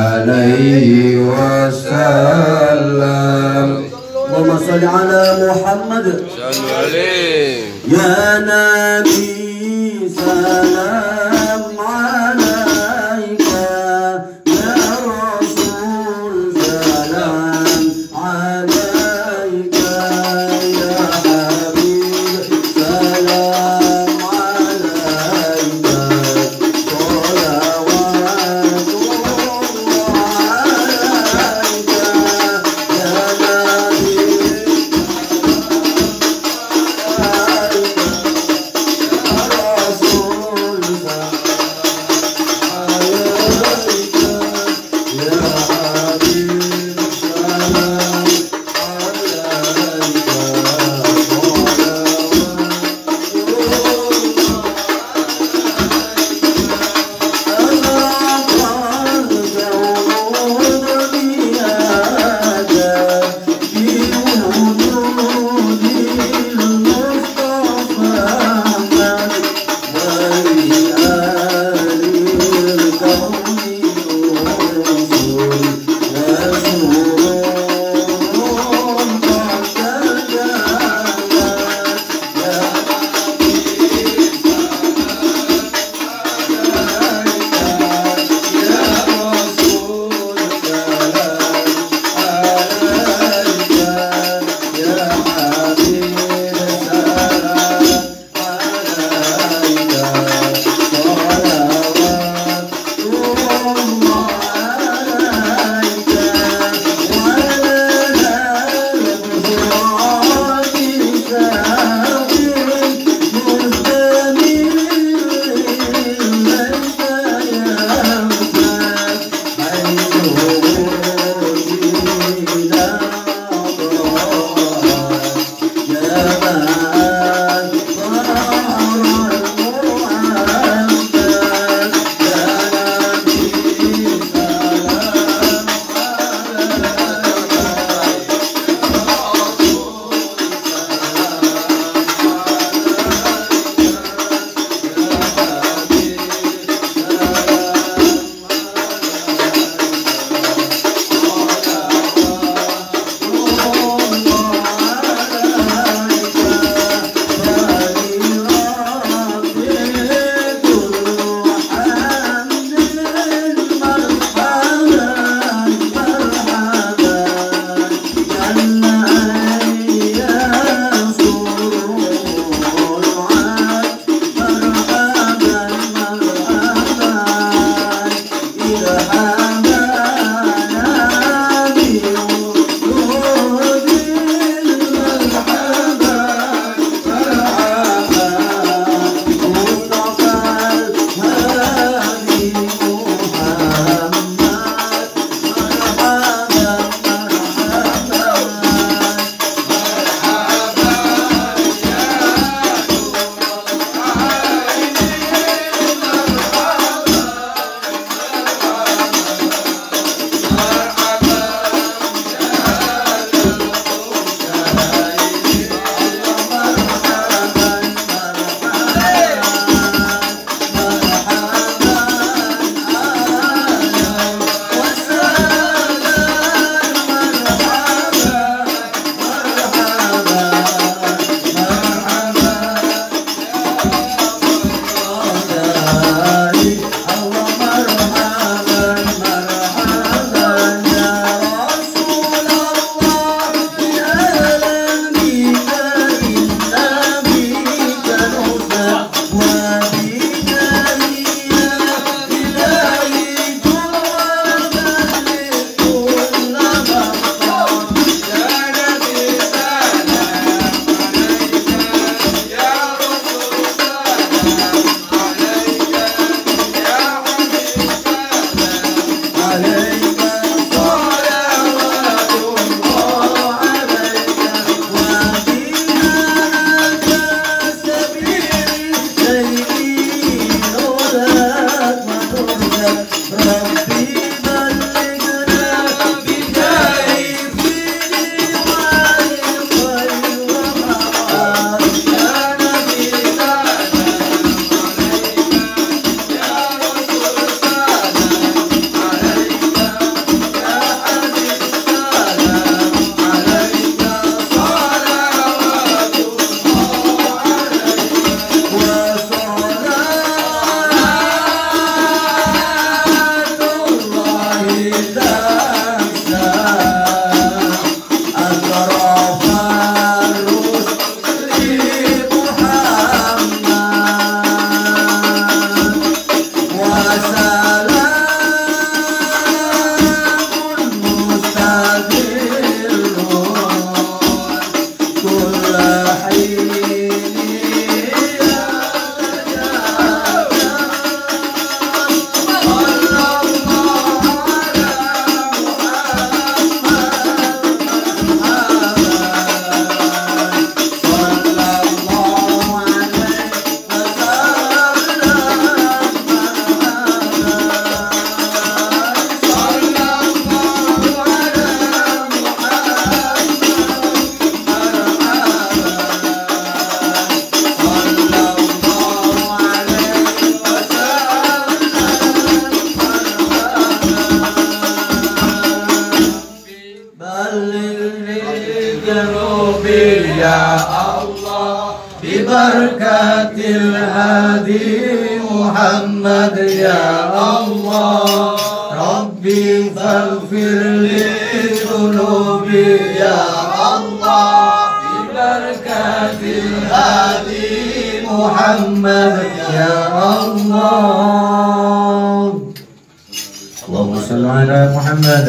عليه وسلم. اللهم صل على محمد. يا نبي سلام. ببركة الهادي محمد يا الله. ربي فاغفر لي ذنوبي يا الله. ببركة الهادي محمد يا الله. اللهم صل على محمد.